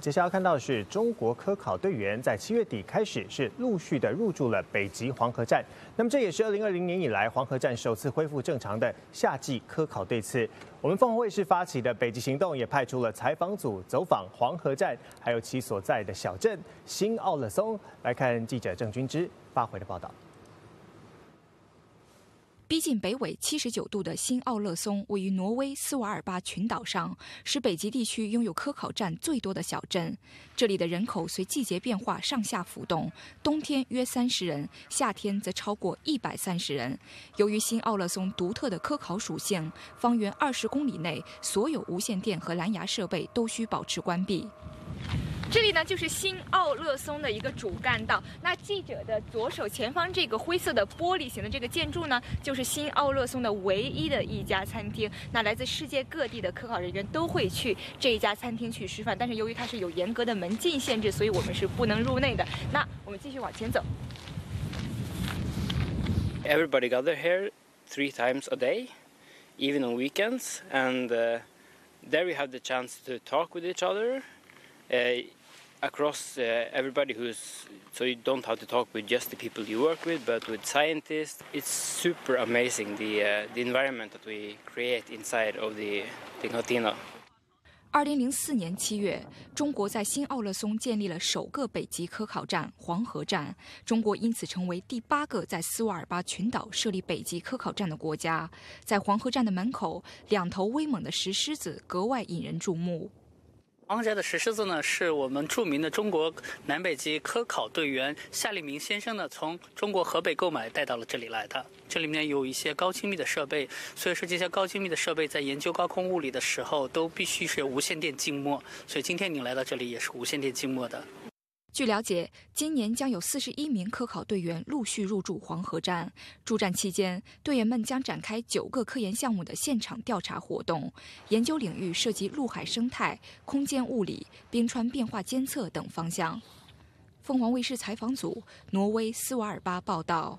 接下来看到的是中国科考队员在七月底开始是陆续的入驻了北极黄河站，那么这也是二零二零年以来黄河站首次恢复正常的夏季科考队次。我们凤凰卫视发起的北极行动也派出了采访组走访黄河站，还有其所在的小镇新奥勒松，来看记者郑君之发回的报道。逼近北纬七十九度的新奥勒松位于挪威斯瓦尔巴群岛上，是北极地区拥有科考站最多的小镇。这里的人口随季节变化上下浮动，冬天约三十人，夏天则超过一百三十人。由于新奥勒松独特的科考属性，方圆二十公里内所有无线电和蓝牙设备都需保持关闭。这里呢，就是新奥勒松的一个主干道。那记者的左手前方这个灰色的玻璃型的这个建筑呢，就是新奥勒松的唯一的一家餐厅。那来自世界各地的科考人员都会去这一家餐厅去吃饭，但是由于它是有严格的门禁限制，所以我们是不能入内的。那我们继续往前走。everybodygotherherethree times a day, even on weekends, and there we have the chance to talk with each other. Across everybody who's so you don't have to talk with just the people you work with but with scientists it's super amazing the the environment that we create inside of the the cantina 二零零四年七月，中国在新奥勒松建立了首个北极科考站——黄河站。中国因此成为第八个在斯瓦尔巴群岛设立北极科考站的国家。在黄河站的门口，两头威猛的石狮子格外引人注目。王家的石狮子呢，是我们著名的中国南北极科考队员夏立明先生呢，从中国河北购买带到了这里来的。这里面有一些高精密的设备，所以说这些高精密的设备在研究高空物理的时候，都必须是无线电静默。所以今天您来到这里也是无线电静默的。据了解，今年将有四十一名科考队员陆续入驻黄河站。驻站期间，队员们将展开九个科研项目的现场调查活动，研究领域涉及陆海生态、空间物理、冰川变化监测等方向。凤凰卫视采访组，挪威斯瓦尔巴报道。